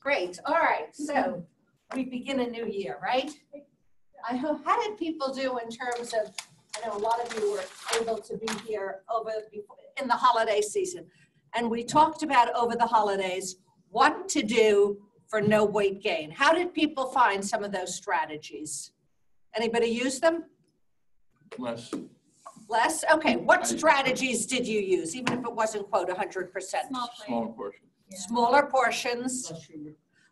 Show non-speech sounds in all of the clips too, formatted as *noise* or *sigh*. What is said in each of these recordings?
Great, all right, so we begin a new year, right? I hope, how did people do in terms of, I know a lot of you were able to be here over, in the holiday season. And we talked about over the holidays, what to do for no weight gain. How did people find some of those strategies? Anybody use them? Less, Less? Okay, what strategies did you use, even if it wasn't quote hundred percent? smaller portion. Smaller portions,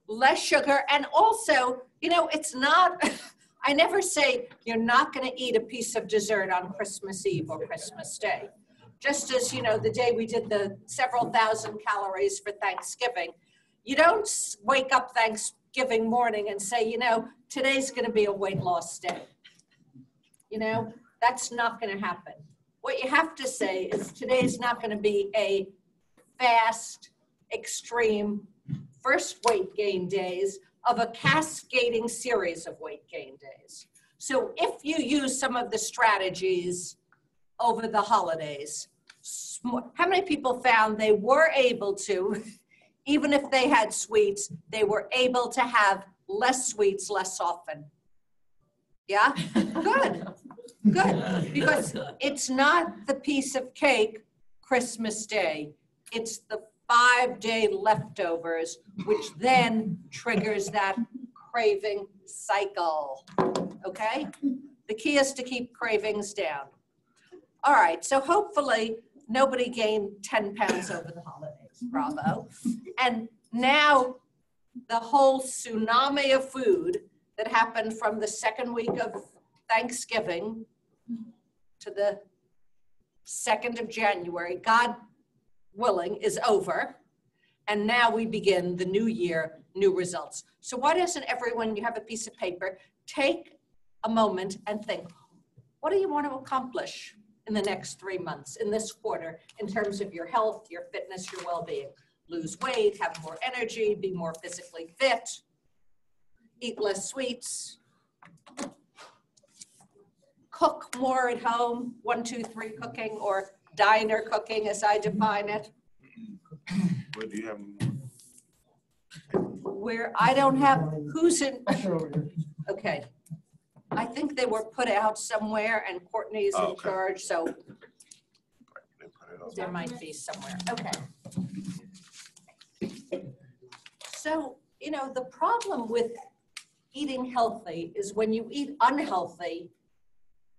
less sugar, and also, you know, it's not, *laughs* I never say you're not gonna eat a piece of dessert on Christmas Eve or Christmas Day. Just as, you know, the day we did the several thousand calories for Thanksgiving, you don't wake up Thanksgiving morning and say, you know, today's gonna be a weight loss day. You know, that's not gonna happen. What you have to say is today's not gonna be a fast, extreme first weight gain days of a cascading series of weight gain days. So if you use some of the strategies over the holidays, how many people found they were able to, *laughs* even if they had sweets, they were able to have less sweets less often? Yeah? Good. Good. Because it's not the piece of cake Christmas Day. It's the five-day leftovers, which then triggers that craving cycle. Okay? The key is to keep cravings down. All right, so hopefully, nobody gained 10 pounds over the holidays. Bravo. And now, the whole tsunami of food that happened from the second week of Thanksgiving to the 2nd of January, God willing, is over. And now we begin the new year, new results. So why doesn't everyone, you have a piece of paper, take a moment and think, what do you want to accomplish in the next three months, in this quarter, in terms of your health, your fitness, your well-being? Lose weight, have more energy, be more physically fit, eat less sweets, cook more at home, one, two, three cooking, or diner cooking as I define it, What do you have? where I don't have, who's in, okay. I think they were put out somewhere and Courtney's Oh, in okay. charge, so They put it on. there might be somewhere, okay. So, you know, the problem with eating healthy is when you eat unhealthy,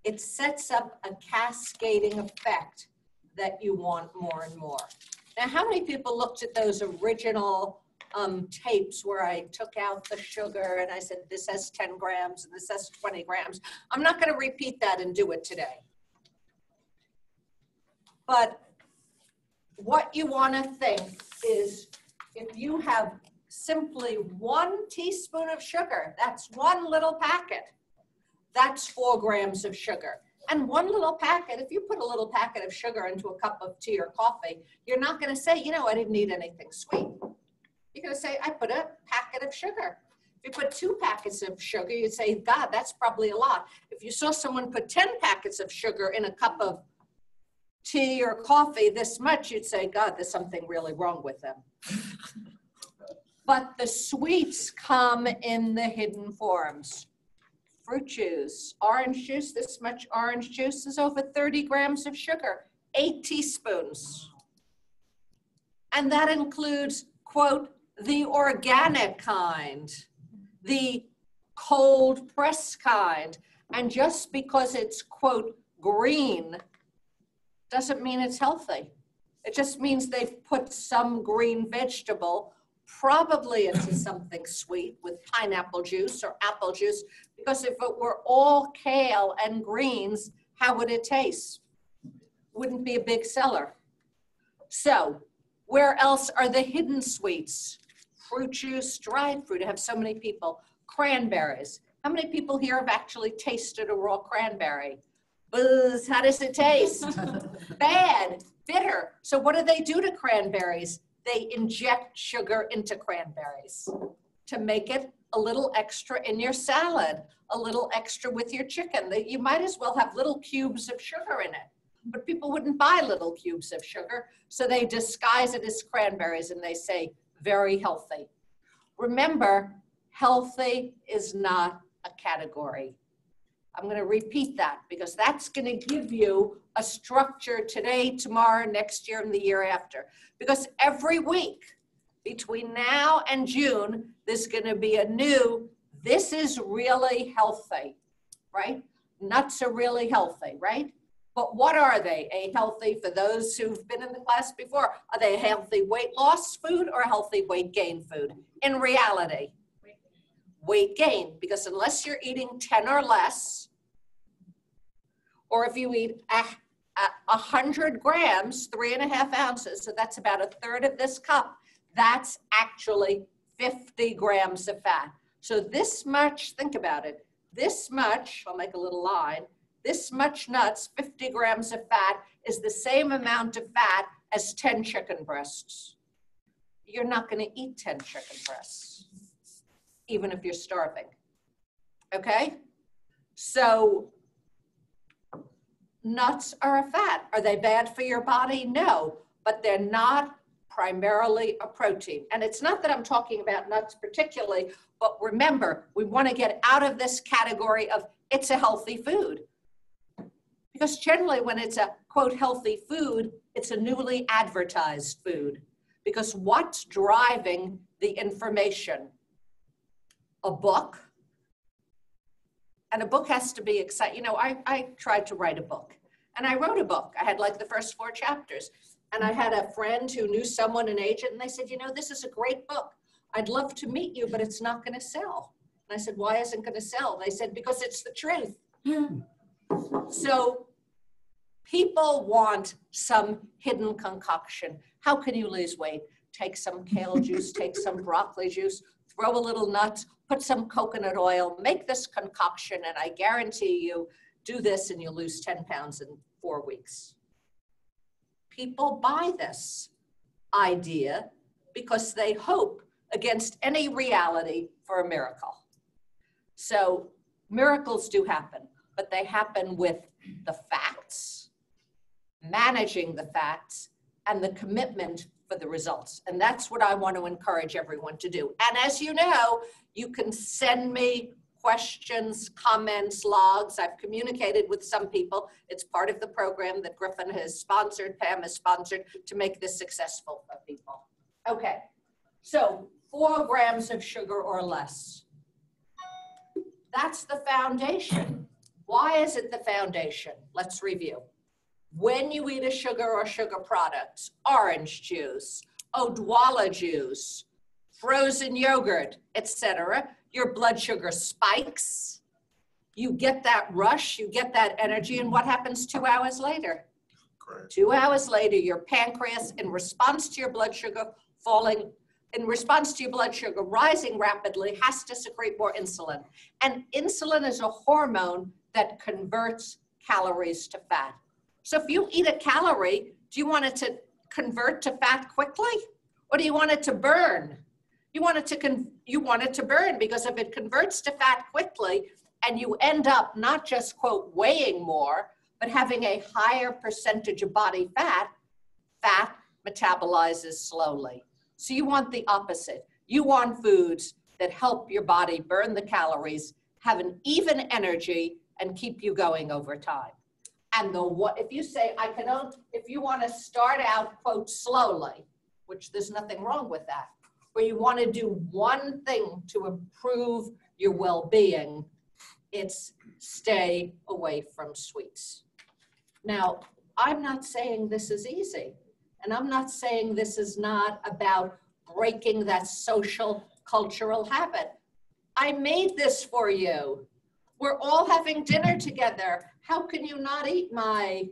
it sets up a cascading effect that you want more and more. Now, how many people looked at those original um, tapes where I took out the sugar and I said, this has 10 grams and this has 20 grams? I'm not going to repeat that and do it today. But what you want to think is if you have simply one teaspoon of sugar, that's one little packet, that's four grams of sugar. And one little packet, if you put a little packet of sugar into a cup of tea or coffee, you're not going to say, you know, I didn't eat anything sweet. You're going to say, I put a packet of sugar. If you put two packets of sugar, you'd say, God, that's probably a lot. If you saw someone put 10 packets of sugar in a cup of tea or coffee this much, you'd say, God, there's something really wrong with them. *laughs* But the sweets come in the hidden forms. Fruit juice, orange juice, this much orange juice is over 30 grams of sugar, eight teaspoons. And that includes, quote, the organic kind, the cold pressed kind. And just because it's, quote, green, doesn't mean it's healthy. It just means they've put some green vegetable probably into something sweet with pineapple juice or apple juice, because if it were all kale and greens, how would it taste? Wouldn't be a big seller. So, where else are the hidden sweets? Fruit juice, dried fruit. I have so many people. Cranberries. How many people here have actually tasted a raw cranberry? Buzz, how does it taste? *laughs* Bad, bitter. So what do they do to cranberries? They inject sugar into cranberries to make it a little extra in your salad, a little extra with your chicken. You might as well have little cubes of sugar in it. But people wouldn't buy little cubes of sugar, so they disguise it as cranberries and they say, very healthy. Remember, healthy is not a category. I'm going to repeat that because that's going to give you a structure today, tomorrow, next year, and the year after. Because every week between now and June, there's going to be a new, this is really healthy, right? Nuts are really healthy, right? But what are they? A healthy, for those who've been in the class before, are they healthy weight loss food or healthy weight gain food? In reality, weight gain, because unless you're eating 10 or less, or if you eat a, a, 100 grams, three and a half ounces, so that's about a third of this cup, that's actually 50 grams of fat. So this much, think about it, this much, I'll make a little line, this much nuts, 50 grams of fat, is the same amount of fat as 10 chicken breasts. You're not going to eat 10 chicken breasts, even if you're starving. Okay? So, nuts are a fat. Are they bad for your body? No, but they're not primarily a protein. And it's not that I'm talking about nuts particularly, but remember, we want to get out of this category of it's a healthy food. Because generally, when it's a quote healthy food, it's a newly advertised food. Because what's driving the information? A book. And a book has to be exciting. You know, I, I tried to write a book and I wrote a book. I had like the first four chapters. And I had a friend who knew someone, an agent, and they said, you know, this is a great book. I'd love to meet you, but it's not going to sell. And I said, why isn't it going to sell? They said, because it's the truth. So People want some hidden concoction. How can you lose weight? Take some kale juice, take some broccoli juice, throw a little nuts, put some coconut oil, make this concoction, and I guarantee you, do this and you'll lose 10 pounds in four weeks. People buy this idea because they hope against any reality for a miracle. So miracles do happen, but they happen with the facts managing the facts, and the commitment for the results. And that's what I want to encourage everyone to do. And as you know, you can send me questions, comments, logs. I've communicated with some people. It's part of the program that Gryphon has sponsored, Pam has sponsored to make this successful for people. Okay, so four grams of sugar or less. That's the foundation. Why is it the foundation? Let's review when you eat a sugar or sugar products, orange juice, Odwalla juice, frozen yogurt, etc., your blood sugar spikes. You get that rush, you get that energy, and what happens two hours later? Correct. Two hours later, your pancreas, in response to your blood sugar falling, in response to your blood sugar rising rapidly, has to secrete more insulin. And insulin is a hormone that converts calories to fat. So if you eat a calorie, do you want it to convert to fat quickly? Or do you want it to burn? You want it to con- you want it to burn because if it converts to fat quickly and you end up not just quote weighing more, but having a higher percentage of body fat, fat metabolizes slowly. So you want the opposite. You want foods that help your body burn the calories, have an even energy, and keep you going over time and the what if you say i can only if you want to start out quote slowly which there's nothing wrong with that where you want to do one thing to improve your well-being it's stay away from sweets. Now i'm not saying this is easy and i'm not saying this is not about breaking that social cultural habit. I made this for you we're all having dinner together. How can you not eat my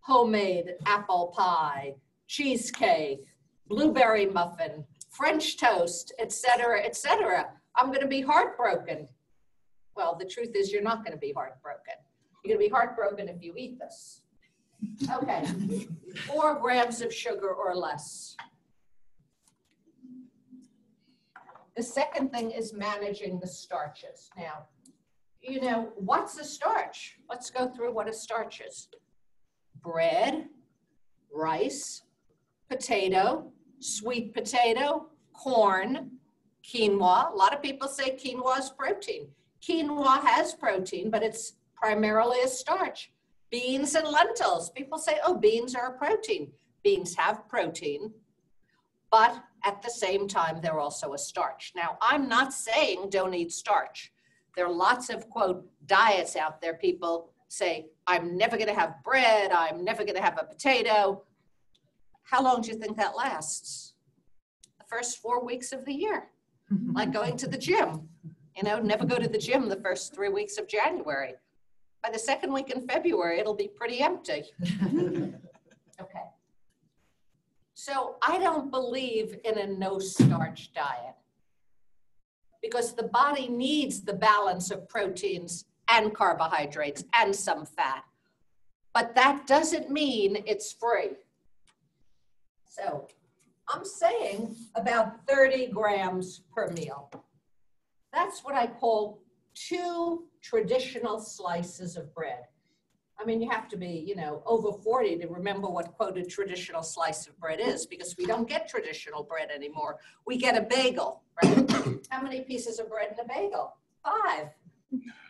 homemade apple pie, cheesecake, blueberry muffin, French toast, etc., etc.? I'm going to be heartbroken. Well, the truth is, you're not going to be heartbroken. You're going to be heartbroken if you eat this. Okay, four grams of sugar or less. The second thing is managing the starches. Now, you know, what's a starch? Let's go through what a starch is. Bread, rice, potato, sweet potato, corn, Quinoa, a lot of people say quinoa is protein. Quinoa has protein, but it's primarily a starch. Beans and lentils, people say, oh, beans are a protein. Beans have protein, but at the same time, they're also a starch. Now, I'm not saying don't eat starch. There are lots of quote diets out there. People say, I'm never going to have bread, I'm never going to have a potato. How long do you think that lasts? The first four weeks of the year, *laughs* like going to the gym. You know, never go to the gym the first three weeks of January. By the second week in February, it'll be pretty empty. *laughs* Okay. So I don't believe in a no starch diet because the body needs the balance of proteins and carbohydrates and some fat. But that doesn't mean it's free. So I'm saying about 30 grams per meal. That's what I call two traditional slices of bread. I mean, you have to be, you know, over 40 to remember what quote a traditional slice of bread is because we don't get traditional bread anymore. We get a bagel, right? *coughs* How many pieces of bread in a bagel? Five.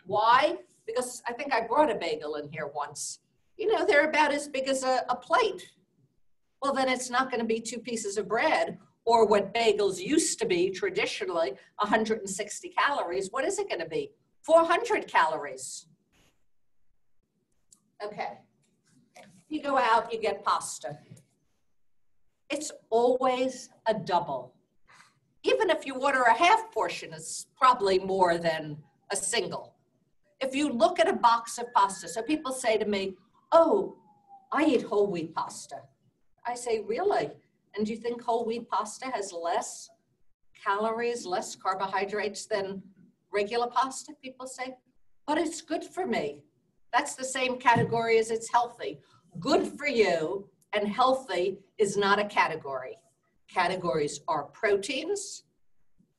Why? Because I think I brought a bagel in here once. You know, they're about as big as a, a plate. Well, then it's not going to be two pieces of bread or what bagels used to be traditionally 160 calories. What is it going to be? 400 calories. Okay. You go out, you get pasta. It's always a double. Even if you order a half portion, it's probably more than a single. If you look at a box of pasta, so people say to me, Oh, I eat whole wheat pasta. I say, Really? And do you think whole wheat pasta has less calories, less carbohydrates than regular pasta? People say, But it's good for me. That's the same category as it's healthy. Good for you and healthy is not a category. Categories are proteins,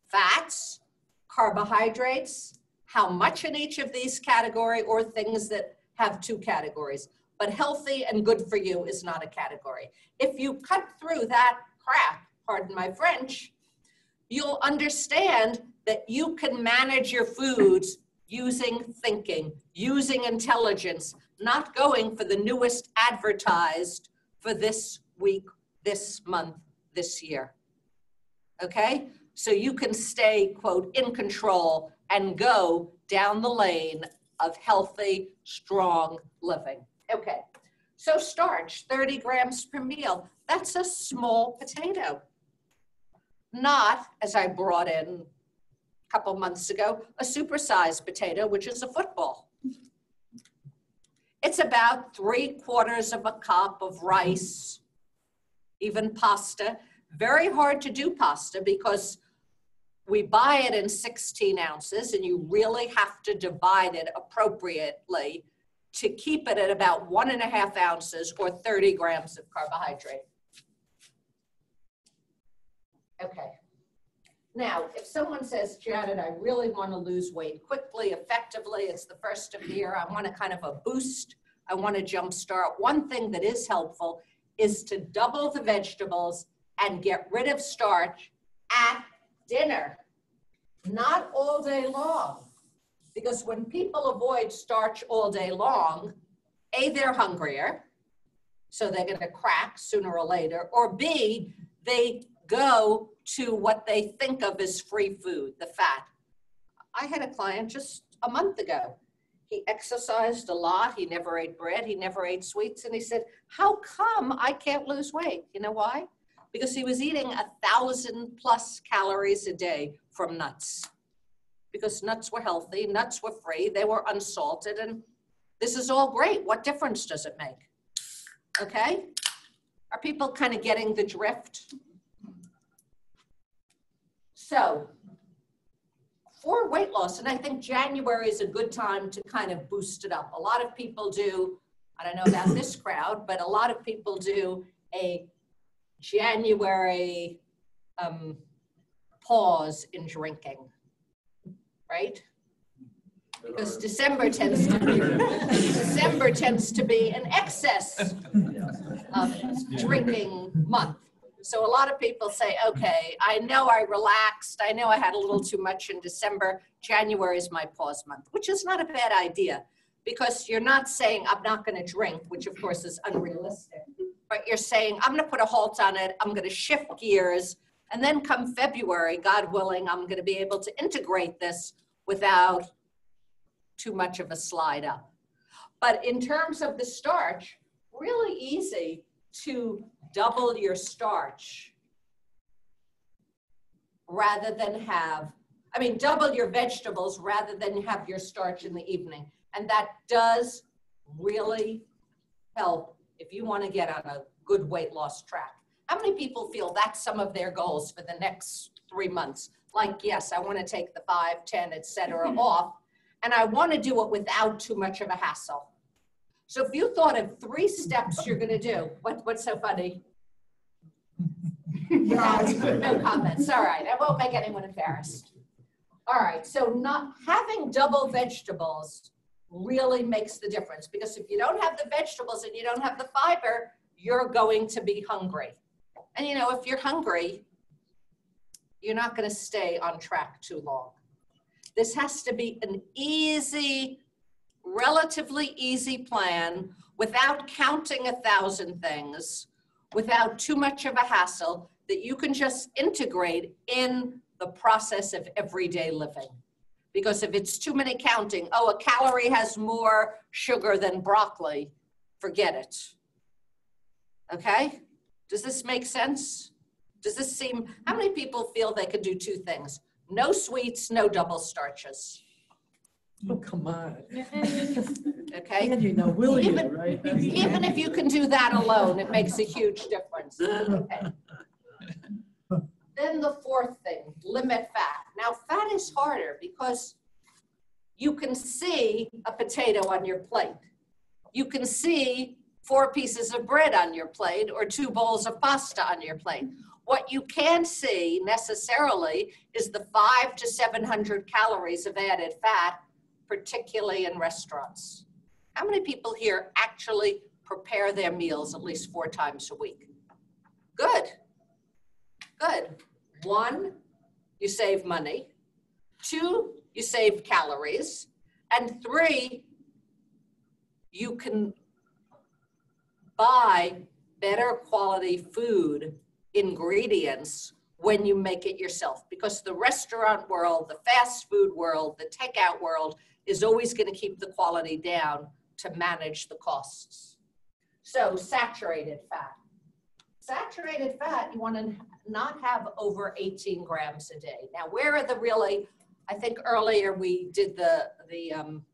fats, carbohydrates, how much in each of these category or things that have two categories. But healthy and good for you is not a category. If you cut through that crap, pardon my French, you'll understand that you can manage your foods using thinking, using intelligence, not going for the newest advertised for this week, this month, this year. Okay? So you can stay, quote, in control and go down the lane of healthy, strong living. Okay. So starch, 30 grams per meal. That's a small potato. Not, as I brought in couple months ago, a supersized potato, which is a football. It's about three quarters of a cup of rice, even pasta. Very hard to do pasta because we buy it in 16 ounces and you really have to divide it appropriately to keep it at about one and a half ounces or 30 grams of carbohydrate. Okay. Now, if someone says, Janet, I really want to lose weight quickly, effectively, it's the first of the year, I want a kind of a boost, I want to jumpstart. One thing that is helpful is to double the vegetables and get rid of starch at dinner, not all day long. Because when people avoid starch all day long, A, they're hungrier, so they're going to crack sooner or later, or B, they go to what they think of as free food, the fat. I had a client just a month ago. He exercised a lot. He never ate bread. He never ate sweets. And he said, How come I can't lose weight? You know why? Because he was eating a thousand plus calories a day from nuts. Because nuts were healthy, nuts were free, they were unsalted, and this is all great. What difference does it make? Okay? Are people kind of getting the drift? So for weight loss, and I think January is a good time to kind of boost it up. A lot of people do, I don't know about this crowd, but a lot of people do a January um, pause in drinking, right? Because December tends to be, December tends to be an excess of drinking month. So a lot of people say, okay, I know I relaxed. I know I had a little too much in December. January is my pause month, which is not a bad idea because you're not saying I'm not going to drink, which of course is unrealistic, but you're saying I'm going to put a halt on it. I'm going to shift gears. And then come February, God willing, I'm going to be able to integrate this without too much of a slide up. But in terms of the starch, really easy to double your starch rather than have, I mean, double your vegetables rather than have your starch in the evening. And that does really help if you want to get on a good weight loss track. How many people feel that's some of their goals for the next three months? Like, yes, I want to take the five, 10, et cetera *laughs* off, and I want to do it without too much of a hassle. So if you thought of three steps you're going to do, what, what's so funny? no comments. All right, I won't make anyone embarrassed. All right, so not having double vegetables really makes the difference because if you don't have the vegetables and you don't have the fiber, you're going to be hungry. And you know, if you're hungry, you're not going to stay on track too long. This has to be an easy, relatively easy plan without counting a thousand things, without too much of a hassle that you can just integrate in the process of everyday living. Because if it's too many counting, oh, a calorie has more sugar than broccoli, forget it. Okay? Does this make sense? Does this seem, how many people feel they could do two things? No sweets, no double starches. Oh, come on. *laughs* Okay? And you know, will you, Even- right? Even if you can do that alone, it makes a huge difference. Okay. Then the fourth thing, limit fat. Now, fat is harder because you can see a potato on your plate. You can see four pieces of bread on your plate or two bowls of pasta on your plate. What you can see necessarily is the five to 700 calories of added fat, particularly in restaurants. How many people here actually prepare their meals at least four times a week? Good. Good. One, you save money. Two, you save calories. And three, you can buy better quality food ingredients when you make it yourself because the restaurant world, the fast food world, the takeout world is always going to keep the quality down to manage the costs. So saturated fat. Saturated fat, you want to not have over 18 grams a day. Now, where are the really, I think earlier we did the, the, um,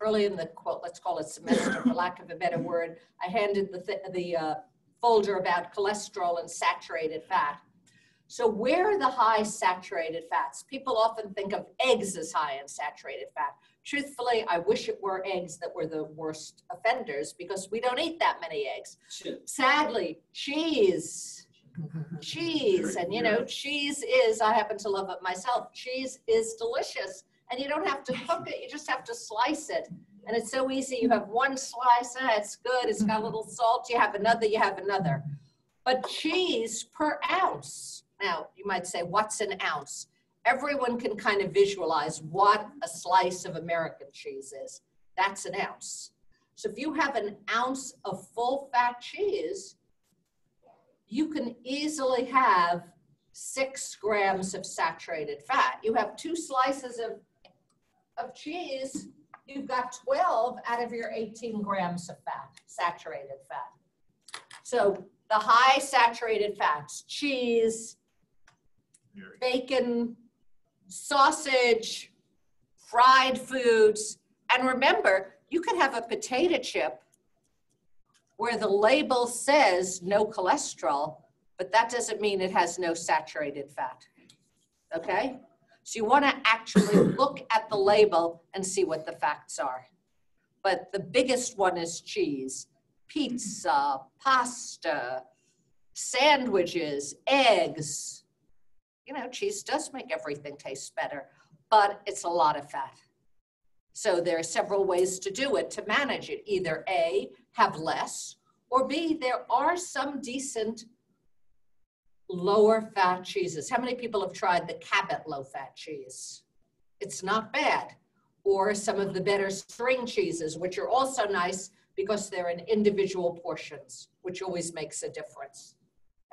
early in the quote, let's call it semester, for lack of a better word, I handed the, th- the uh, folder about cholesterol and saturated fat. So where are the high saturated fats? People often think of eggs as high in saturated fat. Truthfully, I wish it were eggs that were the worst offenders because we don't eat that many eggs. Sadly, cheese, *laughs* cheese, and you know, cheese is, I happen to love it myself, cheese is delicious. And you don't have to cook it, you just have to slice it. And it's so easy. You have one slice, ah, it's good, it's got a little salt, you have another, you have another. But cheese per ounce. Now, you might say, what's an ounce? Everyone can kind of visualize what a slice of American cheese is. That's an ounce. So if you have an ounce of full fat cheese, you can easily have six grams of saturated fat. You have two slices of, of cheese, you've got 12 out of your 18 grams of fat, saturated fat. So the high saturated fats, cheese, bacon, sausage, fried foods. And remember, you can have a potato chip where the label says no cholesterol, but that doesn't mean it has no saturated fat. Okay? So you want to actually *coughs* look at the label and see what the facts are. But the biggest one is cheese, pizza, pasta, sandwiches, eggs. You know, cheese does make everything taste better, but it's a lot of fat. So there are several ways to do it to manage it. Either A, have less, or B, there are some decent lower fat cheeses. How many people have tried the Cabot low fat cheese? It's not bad. Or some of the better string cheeses, which are also nice because they're in individual portions, which always makes a difference.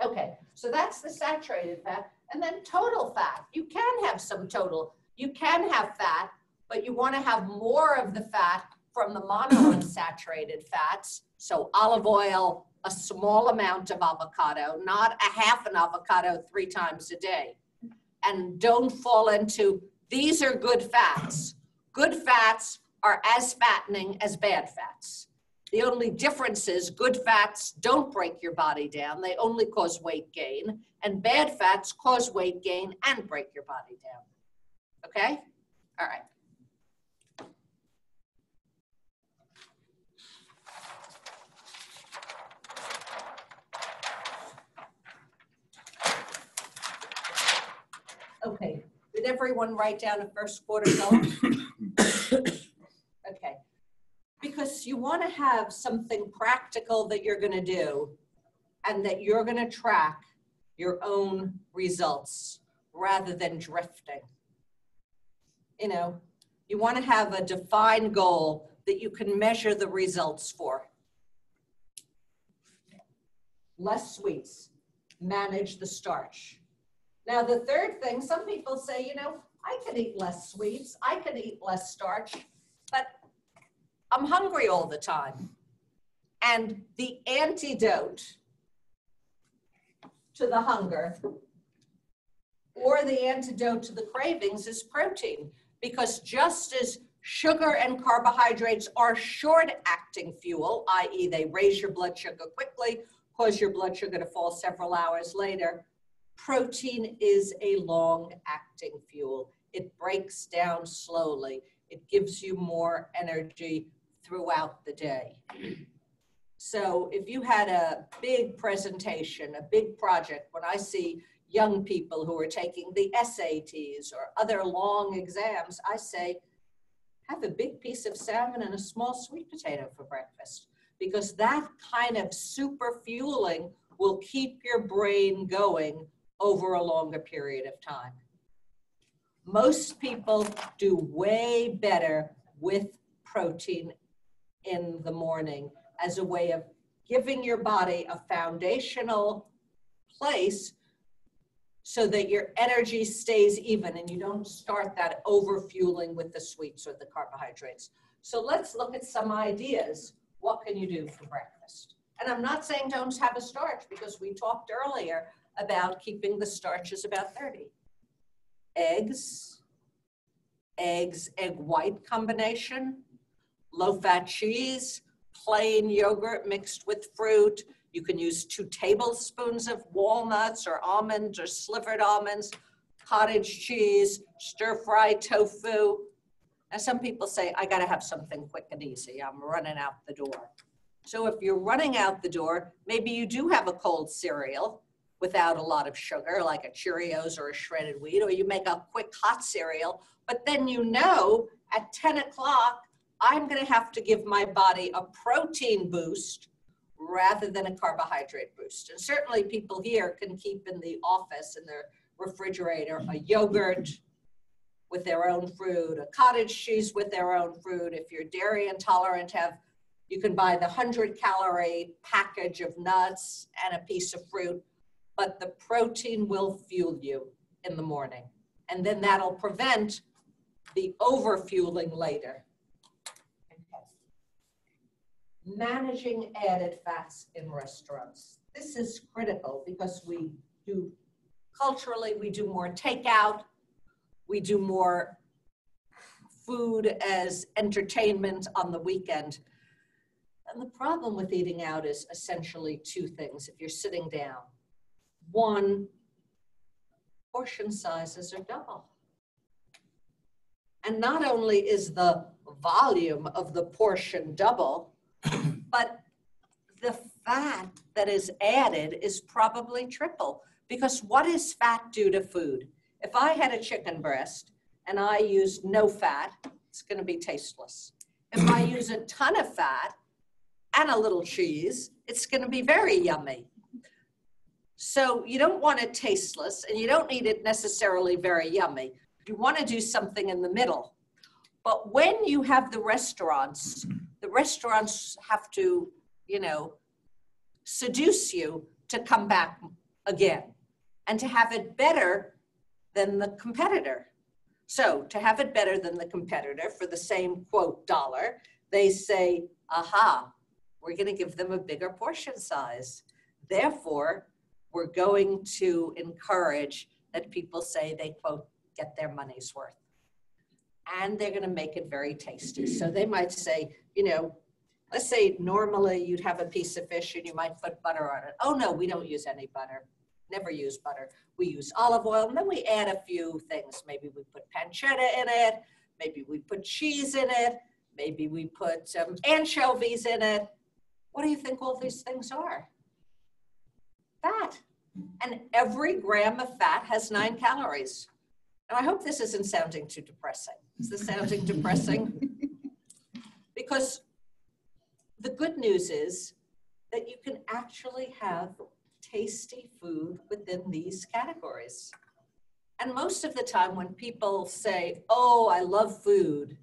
Okay, so that's the saturated fat. And then total fat. You can have some total. You can have fat, but you want to have more of the fat from the monounsaturated *coughs* fats. So olive oil, a small amount of avocado, not a half an avocado three times a day. And don't fall into these are good fats. Good fats are as fattening as bad fats. The only difference is good fats don't break your body down, they only cause weight gain, and bad fats cause weight gain and break your body down. Okay? All right. Okay, did everyone write down a first quarter goal? *coughs* Okay. Because you want to have something practical that you're going to do and that you're going to track your own results rather than drifting. You know, you want to have a defined goal that you can measure the results for. Less sweets, manage the starch. Now, the third thing, some people say, you know, I can eat less sweets, I can eat less starch, but I'm hungry all the time. And the antidote to the hunger or the antidote to the cravings is protein. Because just as sugar and carbohydrates are short acting fuel, i.e., they raise your blood sugar quickly, cause your blood sugar to fall several hours later, protein is a long acting fuel. It breaks down slowly. It gives you more energy throughout the day. So if you had a big presentation, a big project, when I see young people who are taking the SATs or other long exams, I say, have a big piece of salmon and a small sweet potato for breakfast because that kind of super fueling will keep your brain going over a longer period of time. Most people do way better with protein in the morning as a way of giving your body a foundational place so that your energy stays even and you don't start that overfueling with the sweets or the carbohydrates. So let's look at some ideas. What can you do for breakfast? And I'm not saying don't have a starch because we talked earlier about keeping the starches about 30. Eggs, eggs, egg white combination, low fat cheese, plain yogurt mixed with fruit. You can use two tablespoons of walnuts or almonds or slivered almonds, cottage cheese, stir fry tofu. Now, some people say, I got to have something quick and easy. I'm running out the door. So if you're running out the door, maybe you do have a cold cereal without a lot of sugar, like a Cheerios or a shredded wheat, or you make a quick hot cereal. But then you know at 10 o'clock, I'm going to have to give my body a protein boost rather than a carbohydrate boost. And certainly people here can keep in the office in their refrigerator a yogurt with their own fruit, a cottage cheese with their own fruit. If you're dairy intolerant, have you can buy the 100 calorie package of nuts and a piece of fruit, but the protein will fuel you in the morning. And then that'll prevent the overfueling later managing added fats in restaurants. This is critical because we do, culturally, we do more takeout, we do more food as entertainment on the weekend. And the problem with eating out is essentially two things if you're sitting down. One, portion sizes are double. And not only is the volume of the portion double, but the fat that is added is probably triple. Because what does fat do to food? If I had a chicken breast and I use no fat, it's going to be tasteless. If I *coughs* use a ton of fat and a little cheese, it's going to be very yummy. So you don't want it tasteless and you don't need it necessarily very yummy. You want to do something in the middle. But when you have the restaurants, the restaurants have to, you know, seduce you to come back again and to have it better than the competitor. So to have it better than the competitor for the same quote dollar, they say, aha, we're going to give them a bigger portion size. Therefore, we're going to encourage that people say they quote, get their money's worth. And they're going to make it very tasty. So they might say, you know, let's say normally you'd have a piece of fish and you might put butter on it. Oh, no, we don't use any butter. Never use butter. We use olive oil and then we add a few things. Maybe we put pancetta in it. Maybe we put cheese in it. Maybe we put um, anchovies in it. What do you think all these things are? Fat. And every gram of fat has nine calories. And I hope this isn't sounding too depressing. Is this sounding depressing? Because the good news is that you can actually have tasty food within these categories. And most of the time when people say, oh, I love food,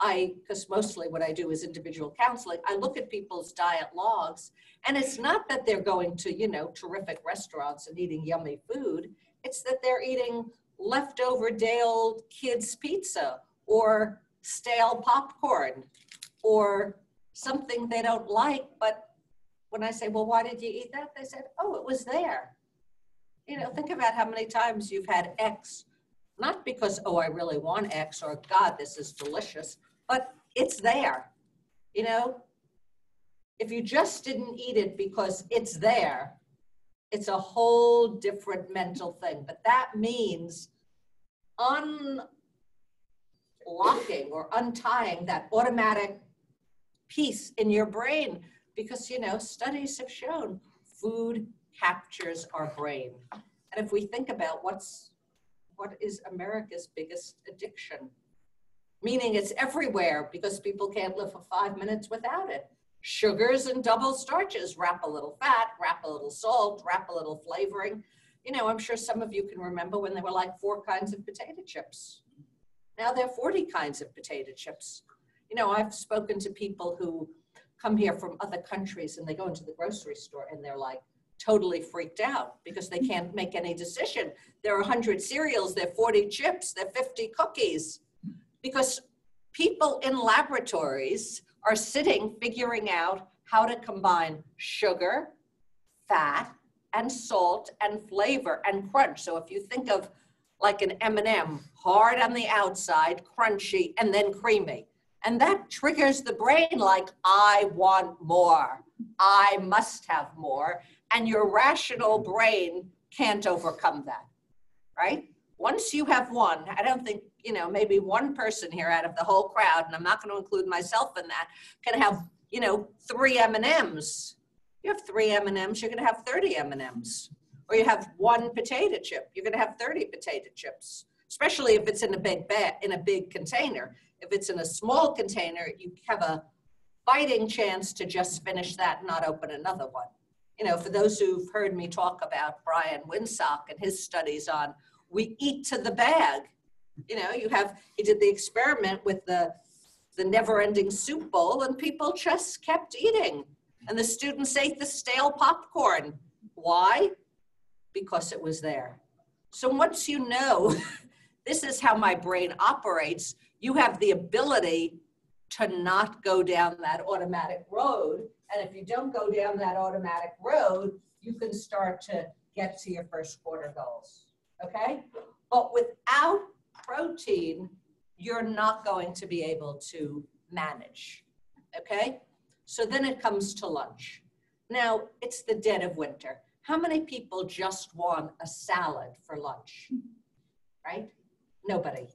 I, because mostly what I do is individual counseling, I look at people's diet logs and it's not that they're going to, you know, terrific restaurants and eating yummy food. It's that they're eating leftover day old kids pizza or stale popcorn or something they don't like. But when I say, well, why did you eat that? They said, oh, it was there. You know, think about how many times you've had X, not because, oh, I really want X or God, this is delicious, but it's there. You know, if you just didn't eat it because it's there, it's a whole different mental thing. But that means unlocking or untying that automatic piece in your brain because, you know, studies have shown food captures our brain. And if we think about what's what is America's biggest addiction, meaning it's everywhere because people can't live for five minutes without it sugars and double starches, wrap a little fat, wrap a little salt, wrap a little flavoring. You know, I'm sure some of you can remember when there were like four kinds of potato chips. Now there are 40 kinds of potato chips. You know, I've spoken to people who come here from other countries and they go into the grocery store and they're like totally freaked out because they can't make any decision. There are 100 cereals, there are 40 chips, there are 50 cookies. Because people in laboratories are sitting figuring out how to combine sugar, fat, and salt and flavor and crunch. So if you think of like an M&M, hard on the outside, crunchy, and then creamy. And that triggers the brain like, I want more. I must have more. And your rational brain can't overcome that, right? Once you have one, I don't think you know, maybe one person here out of the whole crowd, and I'm not going to include myself in that, can have, you know, three M&Ms. You have three M&Ms, you're going to have 30 M&Ms. Or you have one potato chip, you're going to have 30 potato chips, especially if it's in a big bag, in a big container. If it's in a small container, you have a fighting chance to just finish that and not open another one. You know, for those who've heard me talk about Brian Wansink and his studies on we eat to the bag you know, you have, he did the experiment with the, the never ending soup bowl and people just kept eating. And the students ate the stale popcorn. Why? Because it was there. So once you know, *laughs* this is how my brain operates, you have the ability to not go down that automatic road. And if you don't go down that automatic road, you can start to get to your first quarter goals. Okay? But without protein, you're not going to be able to manage. Okay? So then it comes to lunch. Now, it's the dead of winter. How many people just want a salad for lunch? Right? Nobody.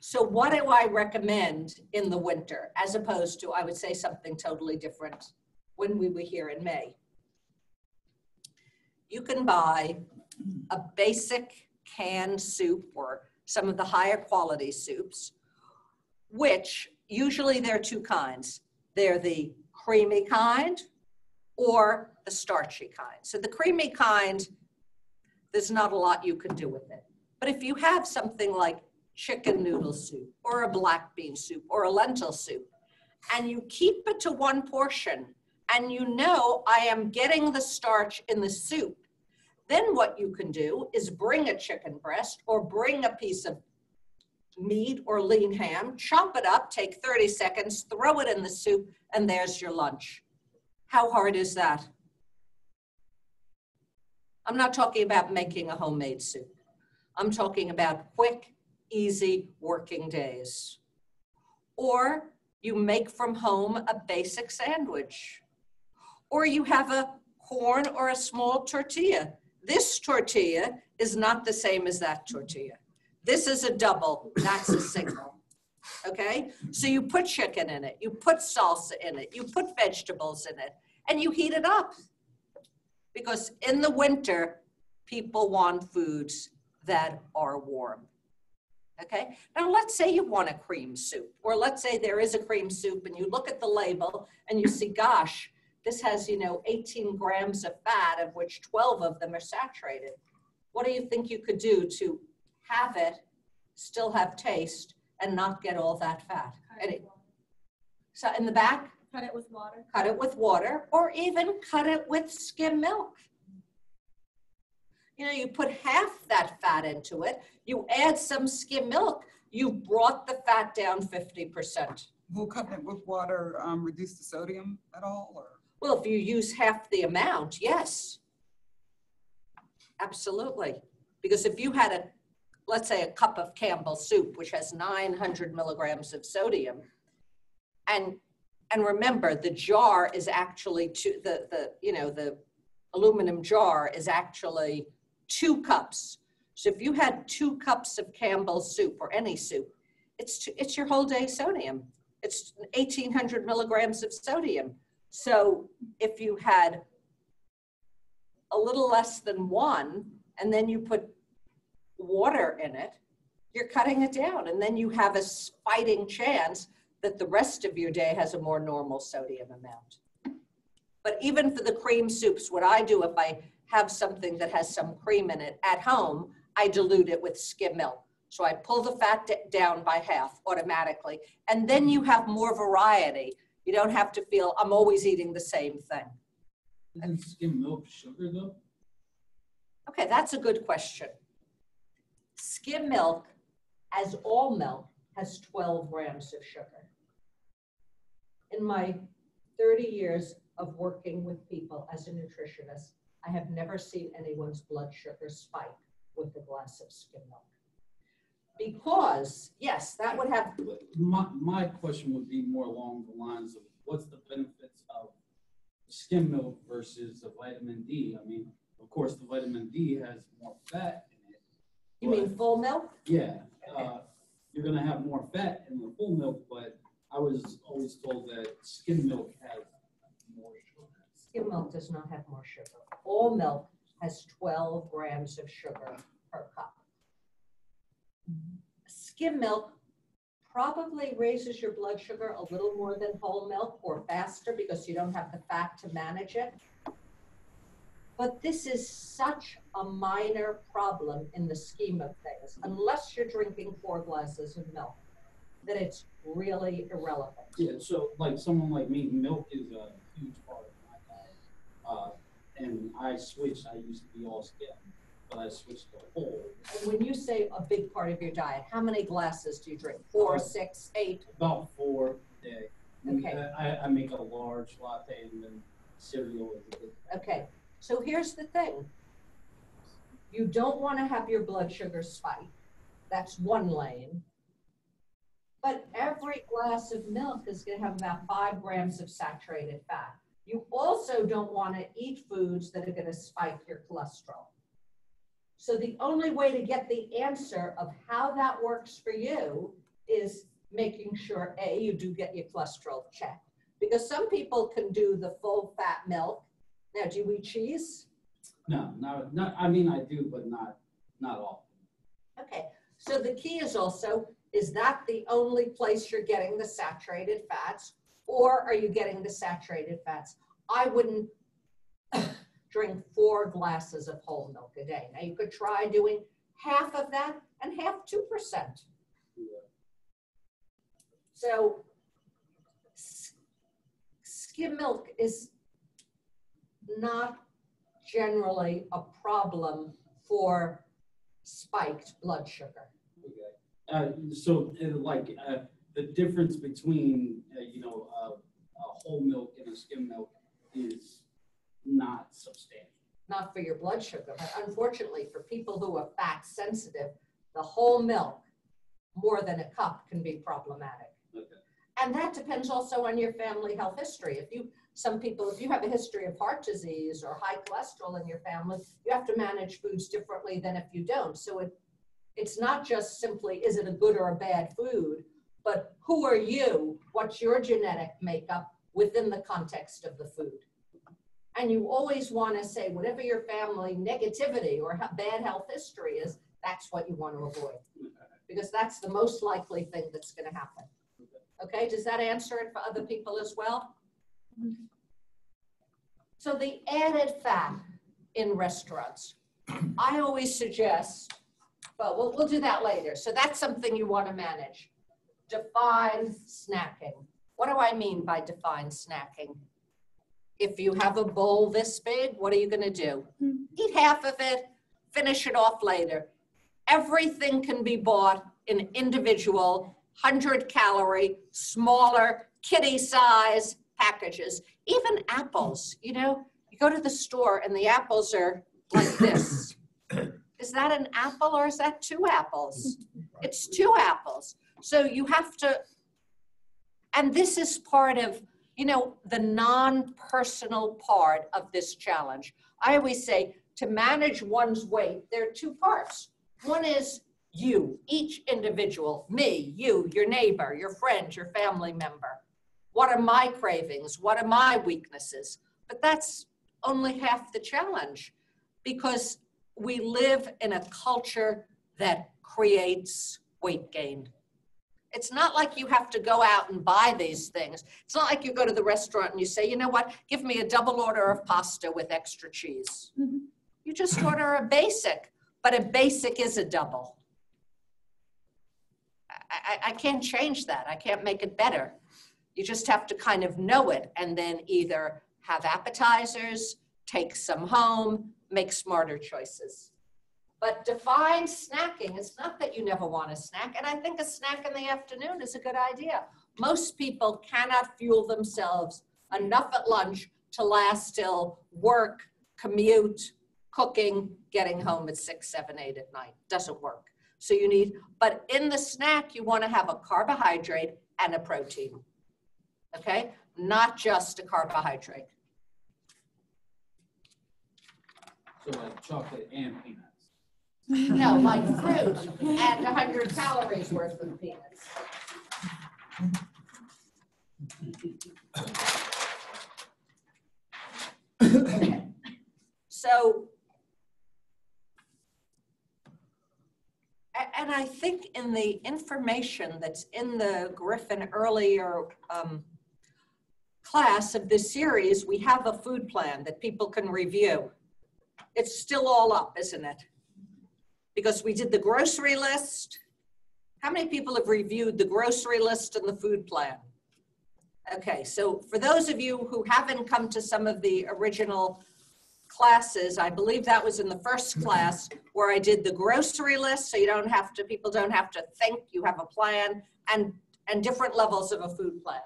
So, what do I recommend in the winter as opposed to, I would say, something totally different when we were here in May? You can buy a basic canned soup or some of the higher quality soups, which usually there are two kinds. They're the creamy kind or the starchy kind. So the creamy kind, there's not a lot you can do with it. But if you have something like chicken noodle soup or a black bean soup or a lentil soup, and you keep it to one portion, and you know I am getting the starch in the soup, then what you can do is bring a chicken breast or bring a piece of meat or lean ham, chop it up, take 30 seconds, throw it in the soup, and there's your lunch. How hard is that? I'm not talking about making a homemade soup. I'm talking about quick, easy working days. Or you make from home a basic sandwich. Or you have a corn or a small tortilla. This tortilla is not the same as that tortilla. This is a double, that's a single. Okay? So you put chicken in it, you put salsa in it, you put vegetables in it, and you heat it up. Because in the winter, people want foods that are warm. Okay? Now let's say you want a cream soup, or let's say there is a cream soup and you look at the label and you see, gosh, this has, you know, 18 grams of fat, of which 12 of them are saturated. What do you think you could do to have it, still have taste, and not get all that fat? Cut it And it- So in the back, Cut it with water. cut it with water, or even cut it with skim milk. You know, you put half that fat into it, you add some skim milk, you brought the fat down 50%. Will cutting it with water um, reduce the sodium at all, or? Well, if you use half the amount, yes. Absolutely. Because if you had a, let's say, a cup of Campbell soup, which has 900 milligrams of sodium, and, and remember, the jar is actually two, the, the, you know, the aluminum jar is actually two cups. So if you had two cups of Campbell soup or any soup, it's, it's your whole day sodium. It's 1,800 milligrams of sodium. So if you had a little less than one, and then you put water in it, you're cutting it down. And then you have a fighting chance that the rest of your day has a more normal sodium amount. But even for the cream soups, what I do if I have something that has some cream in it at home, I dilute it with skim milk. So I pull the fat down by half automatically. And then you have more variety. You don't have to feel I'm always eating the same thing. Isn't skim milk sugar though? Okay, that's a good question. Skim milk, as all milk, has 12 grams of sugar. In my 30 years of working with people as a nutritionist, I have never seen anyone's blood sugar spike with a glass of skim milk. Because, yes, that would have But My, my question would be more along the lines of what's the benefits of skim milk versus the vitamin D? I mean, of course, the vitamin D has more fat in it. You mean full milk? Yeah, uh, you're gonna have more fat in the full milk, but I was always told that skim milk has more sugar. Skim milk does not have more sugar. All milk has 12 grams of sugar per cup. Skim milk probably raises your blood sugar a little more than whole milk or faster because you don't have the fat to manage it. But this is such a minor problem in the scheme of things, unless you're drinking four glasses of milk, that it's really irrelevant. Yeah, so like someone like me, milk is a huge part of my diet. Uh, and I switched, I used to be all skim, I switched to. And when you say a big part of your diet, how many glasses do you drink? Four, um, six, eight? About four a day. And Okay. Uh, I, I make a large latte and then cereal is a. Okay, so here's the thing. You don't want to have your blood sugar spike. That's one lane. But every glass of milk is going to have about five grams of saturated fat. You also don't want to eat foods that are going to spike your cholesterol. So the only way to get the answer of how that works for you is making sure, A, you do get your cholesterol checked. Because some people can do the full fat milk now, do you eat cheese? No, not, not, I mean, I do, but not, not often. Okay, so the key is also, is that the only place you're getting the saturated fats? Or are you getting the saturated fats? I wouldn't drink four glasses of whole milk a day. Now, you could try doing half of that and half 2%. So skim milk is not generally a problem for spiked blood sugar. Okay. Uh, so, uh, like, uh, the difference between, uh, you know, uh, a whole milk and a skim milk is not substantial. not for your blood sugar, but unfortunately for people who are fat sensitive, the whole milk, more than a cup, can be problematic. Okay. And that depends also on your family health history. If you, some people, if you have a history of heart disease or high cholesterol in your family, you have to manage foods differently than if you don't. So it, it's not just simply, is it a good or a bad food, but who are you? What's your genetic makeup within the context of the food? And you always want to say, whatever your family negativity or bad health history is, that's what you want to avoid. Because that's the most likely thing that's going to happen. Okay, does that answer it for other people as well? So the added fat in restaurants, I always suggest, but we'll, we'll do that later. So that's something you want to manage. Define snacking. What do I mean by define snacking? If you have a bowl this big, what are you gonna do? Hmm. Eat half of it, finish it off later. Everything can be bought in individual, hundred calorie, smaller, kitty size packages. Even apples, you know, you go to the store and the apples are like this. Is that an apple or is that two apples? It's two apples. So you have to, and this is part of, you know, the non-personal part of this challenge. I always say to manage one's weight, there are two parts. One is you, each individual, me, you, your neighbor, your friend, your family member. What are my cravings? What are my weaknesses? But that's only half the challenge because we live in a culture that creates weight gain. It's not like you have to go out and buy these things. It's not like you go to the restaurant and you say, you know what, give me a double order of pasta with extra cheese. Mm-hmm. You just order a basic, but a basic is a double. I, I, I can't change that. I can't make it better. You just have to kind of know it and then either have appetizers, take some home, make smarter choices. But define snacking. It's not that you never want a snack. And I think a snack in the afternoon is a good idea. Most people cannot fuel themselves enough at lunch to last till work, commute, cooking, getting home at six, seven, eight at night. Doesn't work. So you need, but in the snack, you want to have a carbohydrate and a protein. Okay? Not just a carbohydrate. So like chocolate and peanuts. *laughs* No, like fruit and 100 calories worth of peanuts. *coughs* So, a- and I think in the information that's in the Gryphon earlier um, class of this series, we have a food plan that people can review. It's still all up, isn't it? Because we did the grocery list. How many people have reviewed the grocery list and the food plan? Okay, so for those of you who haven't come to some of the original classes, I believe that was in the first *laughs* class where I did the grocery list, so you don't have to, people don't have to think, you have a plan, and, and different levels of a food plan.